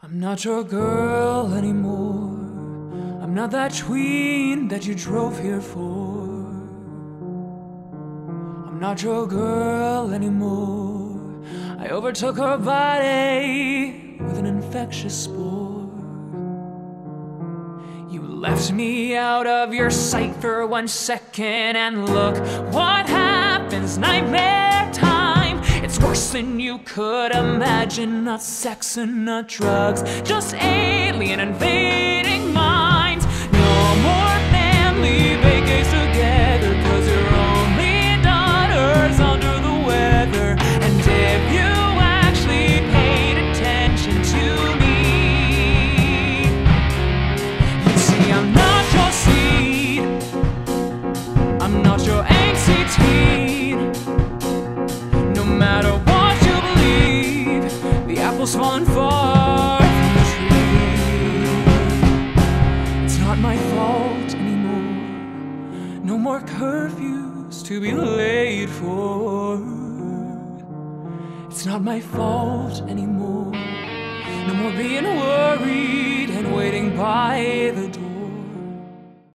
I'm not your girl anymore. I'm not that tween that you drove here for. I'm not your girl anymore. I overtook her body with an infectious spore. You left me out of your sight for one second, and look what happens nightmare. You could imagine. Not sex and not drugs, just alien invading far. It's not my fault anymore. No more curfews to be late for. It's not my fault anymore. No more being worried and waiting by the door.